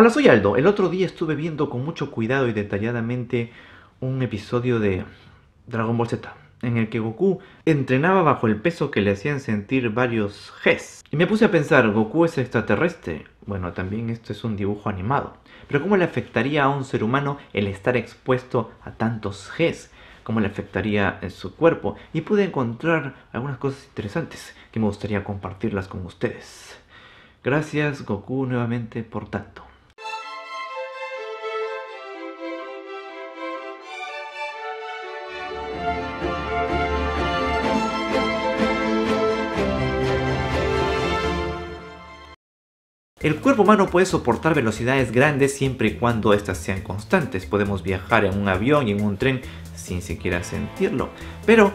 Hola, soy Aldo. El otro día estuve viendo con mucho cuidado y detalladamente un episodio de Dragon Ball Z, en el que Goku entrenaba bajo el peso que le hacían sentir varios Gs. Y me puse a pensar, ¿Goku es extraterrestre? Bueno, también esto es un dibujo animado. Pero ¿cómo le afectaría a un ser humano el estar expuesto a tantos Gs? ¿Cómo le afectaría en su cuerpo? Y pude encontrar algunas cosas interesantes que me gustaría compartirlas con ustedes. Gracias Goku nuevamente por tanto. El cuerpo humano puede soportar velocidades grandes siempre y cuando éstas sean constantes. Podemos viajar en un avión y en un tren sin siquiera sentirlo. Pero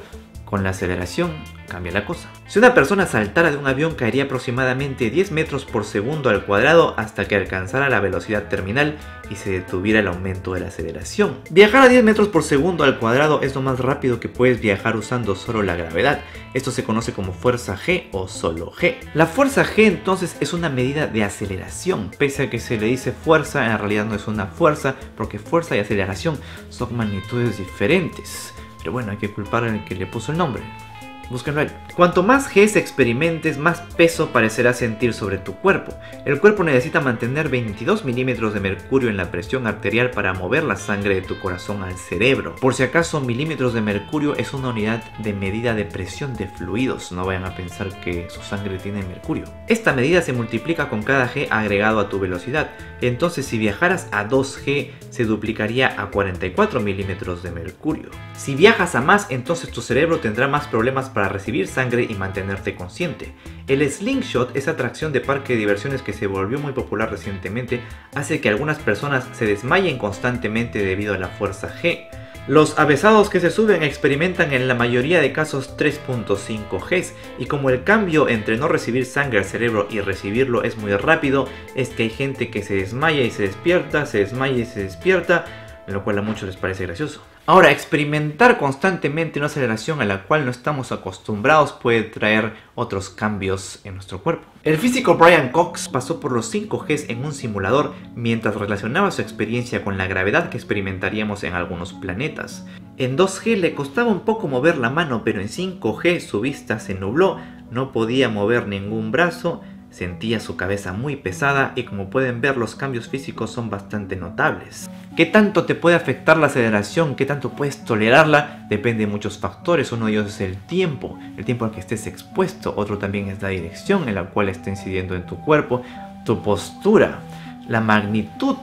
con la aceleración cambia la cosa. Si una persona saltara de un avión caería aproximadamente 10 metros por segundo al cuadrado hasta que alcanzara la velocidad terminal y se detuviera el aumento de la aceleración. Viajar a 10 metros por segundo al cuadrado es lo más rápido que puedes viajar usando solo la gravedad. Esto se conoce como fuerza G o solo G. La fuerza G entonces es una medida de aceleración. Pese a que se le dice fuerza, en realidad no es una fuerza porque fuerza y aceleración son magnitudes diferentes. Pero bueno, hay que culpar al que le puso el nombre. Búsquenlo ahí. Cuanto más Gs experimentes, más peso parecerá sentir sobre tu cuerpo. El cuerpo necesita mantener 22 milímetros de mercurio en la presión arterial para mover la sangre de tu corazón al cerebro. Por si acaso, milímetros de mercurio es una unidad de medida de presión de fluidos. No vayan a pensar que su sangre tiene mercurio. Esta medida se multiplica con cada G agregado a tu velocidad. Entonces, si viajaras a 2G, se duplicaría a 44 milímetros de mercurio. Si viajas a más, entonces tu cerebro tendrá más problemas para recibir sangre y mantenerte consciente. El slingshot, esa atracción de parque de diversiones que se volvió muy popular recientemente, hace que algunas personas se desmayen constantemente debido a la fuerza G. Los avesados que se suben experimentan en la mayoría de casos 3.5 Gs y como el cambio entre no recibir sangre al cerebro y recibirlo es muy rápido, es que hay gente que se desmaya y se despierta, se desmaya y se despierta, lo cual a muchos les parece gracioso. Ahora, experimentar constantemente una aceleración a la cual no estamos acostumbrados puede traer otros cambios en nuestro cuerpo. El físico Brian Cox pasó por los 5Gs en un simulador mientras relacionaba su experiencia con la gravedad que experimentaríamos en algunos planetas. En 2G le costaba un poco mover la mano, pero en 5G su vista se nubló, no podía mover ningún brazo, Sentía su cabeza muy pesada y como pueden ver los cambios físicos son bastante notables. ¿Qué tanto te puede afectar la aceleración? ¿Qué tanto puedes tolerarla? Depende de muchos factores. Uno de ellos es el tiempo, el tiempo al que estés expuesto. Otro también es la dirección en la cual está incidiendo en tu cuerpo, tu postura, la magnitud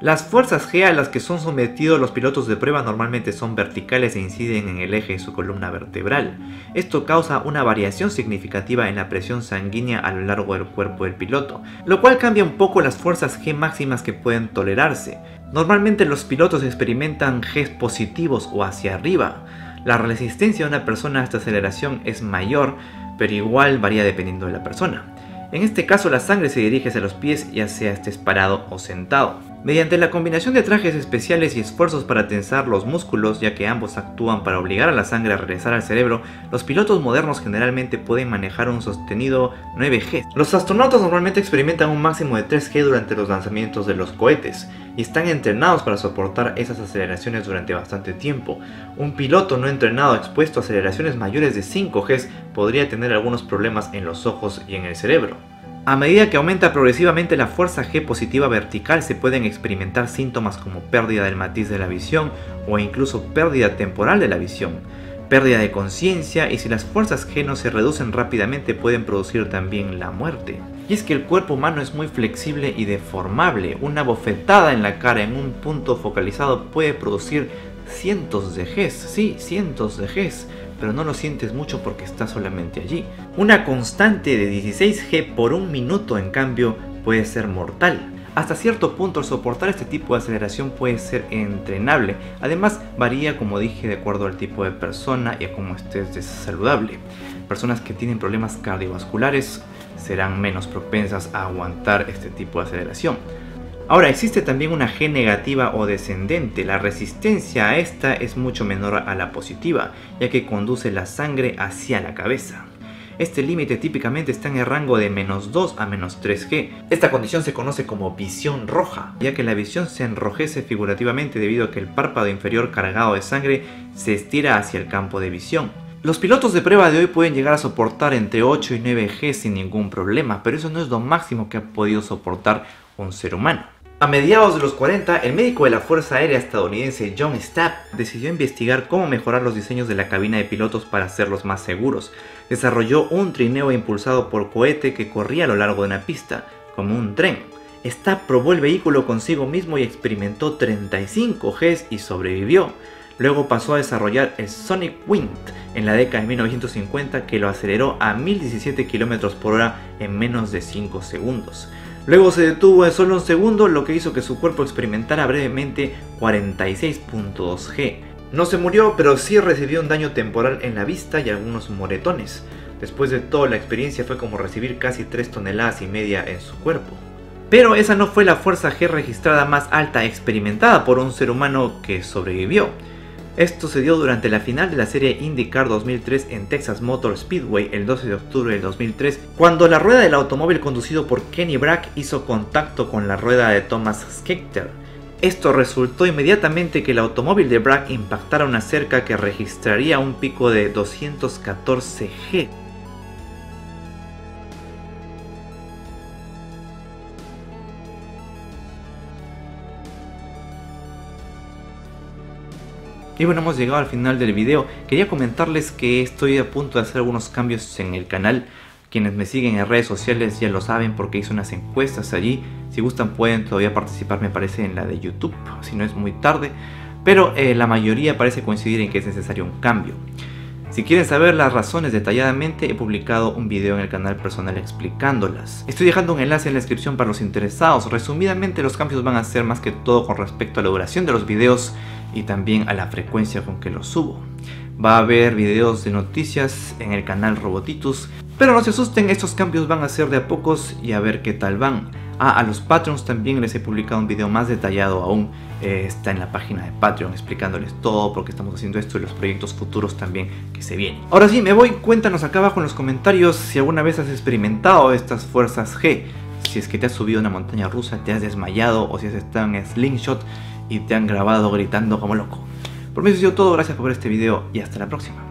las fuerzas G a las que son sometidos los pilotos de prueba normalmente son verticales e inciden en el eje de su columna vertebral. Esto causa una variación significativa en la presión sanguínea a lo largo del cuerpo del piloto, lo cual cambia un poco las fuerzas G máximas que pueden tolerarse. Normalmente los pilotos experimentan Gs positivos o hacia arriba. La resistencia de una persona a esta aceleración es mayor, pero igual varía dependiendo de la persona. En este caso la sangre se dirige hacia los pies ya sea estés parado o sentado. Mediante la combinación de trajes especiales y esfuerzos para tensar los músculos, ya que ambos actúan para obligar a la sangre a regresar al cerebro, los pilotos modernos generalmente pueden manejar un sostenido 9G. Los astronautas normalmente experimentan un máximo de 3G durante los lanzamientos de los cohetes y están entrenados para soportar esas aceleraciones durante bastante tiempo. Un piloto no entrenado expuesto a aceleraciones mayores de 5G podría tener algunos problemas en los ojos y en el cerebro. A medida que aumenta progresivamente la fuerza G positiva vertical se pueden experimentar síntomas como pérdida del matiz de la visión o incluso pérdida temporal de la visión, pérdida de conciencia y si las fuerzas G no se reducen rápidamente pueden producir también la muerte. Y es que el cuerpo humano es muy flexible y deformable, una bofetada en la cara en un punto focalizado puede producir cientos de Gs, sí, cientos de Gs, pero no lo sientes mucho porque está solamente allí. Una constante de 16G por un minuto, en cambio, puede ser mortal. Hasta cierto punto soportar este tipo de aceleración puede ser entrenable. Además varía como dije de acuerdo al tipo de persona y a cómo estés saludable. Personas que tienen problemas cardiovasculares serán menos propensas a aguantar este tipo de aceleración. Ahora, existe también una G negativa o descendente. La resistencia a esta es mucho menor a la positiva, ya que conduce la sangre hacia la cabeza. Este límite típicamente está en el rango de menos 2 a menos 3G. Esta condición se conoce como visión roja, ya que la visión se enrojece figurativamente debido a que el párpado inferior cargado de sangre se estira hacia el campo de visión. Los pilotos de prueba de hoy pueden llegar a soportar entre 8 y 9G sin ningún problema, pero eso no es lo máximo que ha podido soportar un ser humano. A mediados de los 40, el médico de la Fuerza Aérea estadounidense John Stapp decidió investigar cómo mejorar los diseños de la cabina de pilotos para hacerlos más seguros. Desarrolló un trineo impulsado por cohete que corría a lo largo de una pista, como un tren. Stapp probó el vehículo consigo mismo y experimentó 35 Gs y sobrevivió. Luego pasó a desarrollar el Sonic Wind en la década de 1950 que lo aceleró a 1017 km por hora en menos de 5 segundos. Luego se detuvo en solo un segundo, lo que hizo que su cuerpo experimentara brevemente 46.2 G. No se murió, pero sí recibió un daño temporal en la vista y algunos moretones. Después de todo, la experiencia fue como recibir casi 3 toneladas y media en su cuerpo. Pero esa no fue la fuerza G registrada más alta experimentada por un ser humano que sobrevivió. Esto se dio durante la final de la serie IndyCar 2003 en Texas Motor Speedway el 12 de octubre del 2003, cuando la rueda del automóvil conducido por Kenny Brack hizo contacto con la rueda de Thomas Scheckter. Esto resultó inmediatamente que el automóvil de Brack impactara una cerca que registraría un pico de 214 Y bueno, hemos llegado al final del video. Quería comentarles que estoy a punto de hacer algunos cambios en el canal. Quienes me siguen en redes sociales ya lo saben porque hice unas encuestas allí. Si gustan pueden todavía participar, me parece, en la de YouTube, si no es muy tarde. Pero eh, la mayoría parece coincidir en que es necesario un cambio. Si quieren saber las razones detalladamente, he publicado un video en el canal personal explicándolas. Estoy dejando un enlace en la descripción para los interesados. Resumidamente, los cambios van a ser más que todo con respecto a la duración de los videos y también a la frecuencia con que los subo. Va a haber videos de noticias en el canal Robotitus, pero no se asusten, estos cambios van a ser de a pocos y a ver qué tal van. Ah, a los Patreons también les he publicado un video más detallado aún. Eh, está en la página de Patreon explicándoles todo por qué estamos haciendo esto y los proyectos futuros también que se vienen. Ahora sí, me voy. Cuéntanos acá abajo en los comentarios si alguna vez has experimentado estas fuerzas G. Si es que te has subido a una montaña rusa, te has desmayado o si has estado en slingshot y te han grabado gritando como loco. Por mí eso ha sido todo. Gracias por ver este video y hasta la próxima.